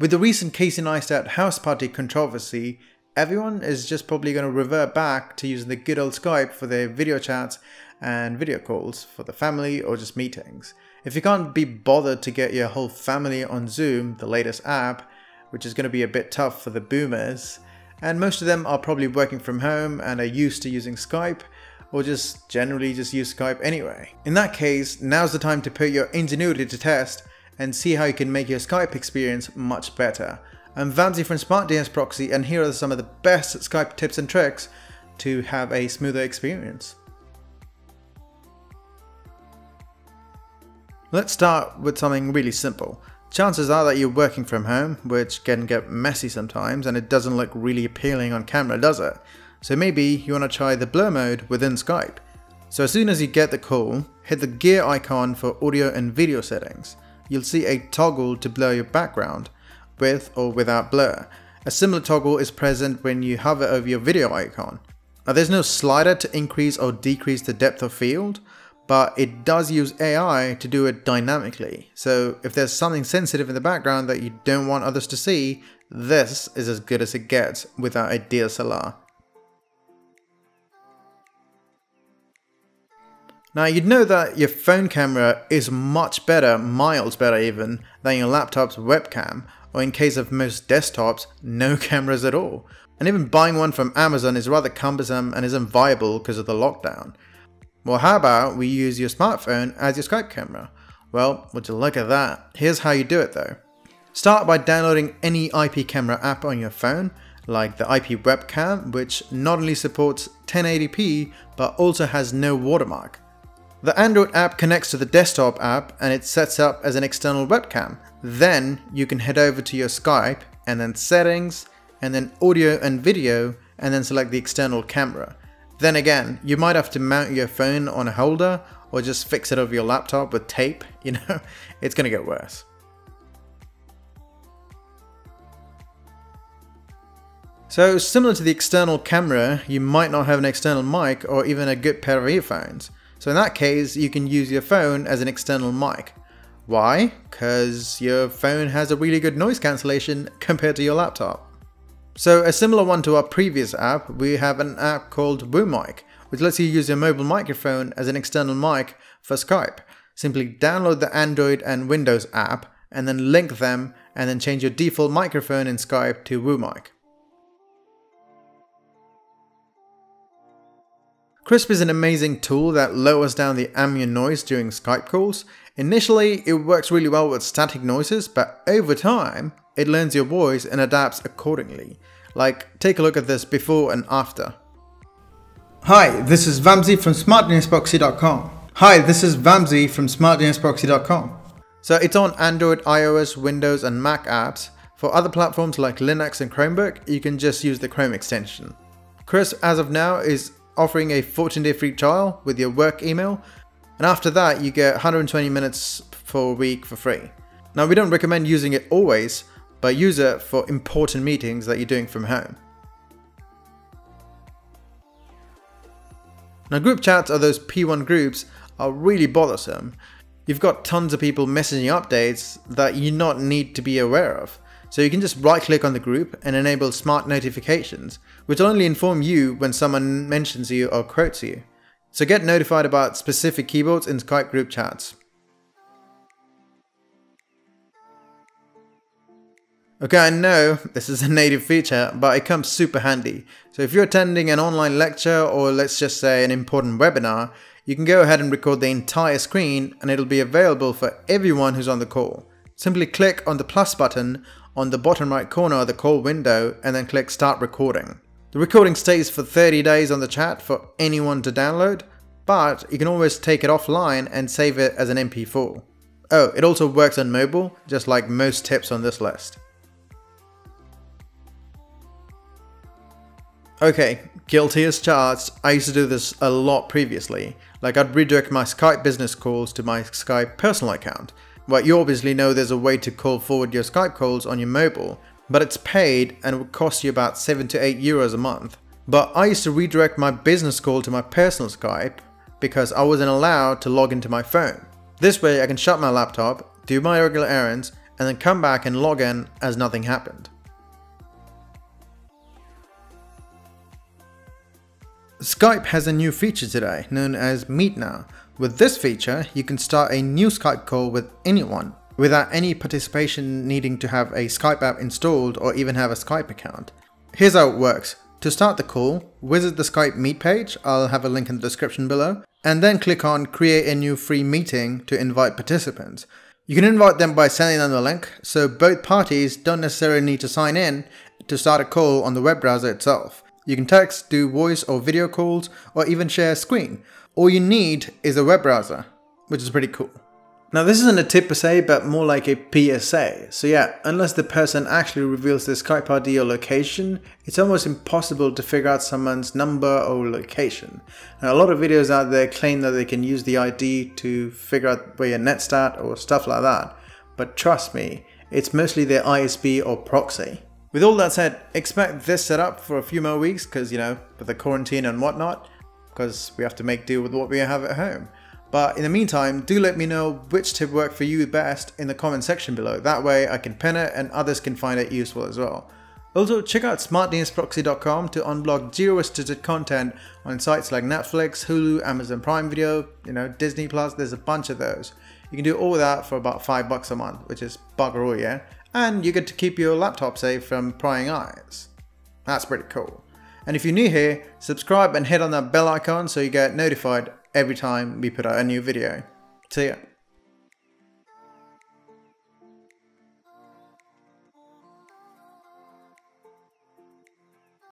With the recent Casey Neistat house party controversy, everyone is just probably going to revert back to using the good old Skype for their video chats and video calls for the family or just meetings. If you can't be bothered to get your whole family on Zoom, the latest app, which is going to be a bit tough for the boomers, and most of them are probably working from home and are used to using Skype, or just generally just use Skype anyway. In that case, now's the time to put your ingenuity to test and see how you can make your Skype experience much better. I'm Vamsi from Smart SmartDNS Proxy and here are some of the best Skype tips and tricks to have a smoother experience. Let's start with something really simple. Chances are that you're working from home, which can get messy sometimes and it doesn't look really appealing on camera, does it? So maybe you want to try the blur mode within Skype. So as soon as you get the call, hit the gear icon for audio and video settings. You'll see a toggle to blur your background, with or without blur. A similar toggle is present when you hover over your video icon. Now there's no slider to increase or decrease the depth of field, but it does use AI to do it dynamically. So if there's something sensitive in the background that you don't want others to see, this is as good as it gets without a DSLR. Now you'd know that your phone camera is much better, miles better even, than your laptop's webcam, or in case of most desktops, no cameras at all. And even buying one from Amazon is rather cumbersome and isn't viable because of the lockdown. Well, how about we use your smartphone as your Skype camera? Well, would you look at that? Here's how you do it though. Start by downloading any IP camera app on your phone, like the IP webcam, which not only supports 1080p, but also has no watermark. The Android app connects to the desktop app and it sets up as an external webcam. Then you can head over to your Skype and then settings and then audio and video and then select the external camera. Then again, you might have to mount your phone on a holder or just fix it over your laptop with tape, you know, it's gonna get worse. So similar to the external camera, you might not have an external mic or even a good pair of earphones. So in that case, you can use your phone as an external mic. Why? Because your phone has a really good noise cancellation compared to your laptop. So a similar one to our previous app, we have an app called WO Mic, which lets you use your mobile microphone as an external mic for Skype. Simply download the Android and Windows app and then link them and then change your default microphone in Skype to WO Mic. Krisp is an amazing tool that lowers down the ambient noise during Skype calls. Initially, it works really well with static noises, but over time, it learns your voice and adapts accordingly. Like, take a look at this before and after. Hi, this is Vamsi from SmartDNSProxy.com. Hi, this is Vamsi from SmartDNSProxy.com. So it's on Android, iOS, Windows and Mac apps. For other platforms like Linux and Chromebook, you can just use the Chrome extension. Krisp, as of now, is offering a 14 day free trial with your work email. And after that, you get 120 minutes a week for free. Now, we don't recommend using it always, but use it for important meetings that you're doing from home. Now group chats or those P1 groups are really bothersome. You've got tons of people messaging updates that you not need to be aware of. So you can just right click on the group and enable smart notifications, which will only inform you when someone mentions you or quotes you. So get notified about specific keywords in Skype group chats. Okay, I know this is a native feature, but it comes super handy. So if you're attending an online lecture or let's just say an important webinar, you can go ahead and record the entire screen and it'll be available for everyone who's on the call. Simply click on the plus button on the bottom right corner of the call window and then click start recording. The recording stays for 30 days on the chat for anyone to download, but you can always take it offline and save it as an MP4. Oh, it also works on mobile, just like most tips on this list. Okay, guilty as charged. I used to do this a lot previously. Like I'd redirect my Skype business calls to my Skype personal account. Well, you obviously know there's a way to call forward your Skype calls on your mobile, but it's paid and it would cost you about 7 to 8 euros a month. But I used to redirect my business call to my personal Skype because I wasn't allowed to log into my phone. This way I can shut my laptop, do my regular errands, and then come back and log in as nothing happened. Skype has a new feature today known as Meet Now. With this feature, you can start a new Skype call with anyone without any participation needing to have a Skype app installed or even have a Skype account. Here's how it works. To start the call, visit the Skype Meet page, I'll have a link in the description below, and then click on create a new free meeting to invite participants. You can invite them by sending them the link, so both parties don't necessarily need to sign in to start a call on the web browser itself. You can text, do voice or video calls, or even share a screen. All you need is a web browser, which is pretty cool. Now this isn't a tip per se, but more like a PSA. So yeah, unless the person actually reveals their Skype ID or location, it's almost impossible to figure out someone's number or location. Now a lot of videos out there claim that they can use the ID to figure out where your net's at or stuff like that. But trust me, it's mostly their ISP or proxy. With all that said, expect this setup for a few more weeks because, you know, with the quarantine and whatnot, because we have to make do with what we have at home. But in the meantime, do let me know which tip worked for you best in the comment section below. That way I can pin it and others can find it useful as well. Also, check out smartdnsproxy.com to unblock geo-restricted content on sites like Netflix, Hulu, Amazon Prime Video, you know, Disney Plus, there's a bunch of those. You can do all that for about 5 bucks a month, which is bugger all, yeah? And you get to keep your laptop safe from prying eyes. That's pretty cool. And if you're new here, subscribe and hit on that bell icon so you get notified every time we put out a new video. See ya.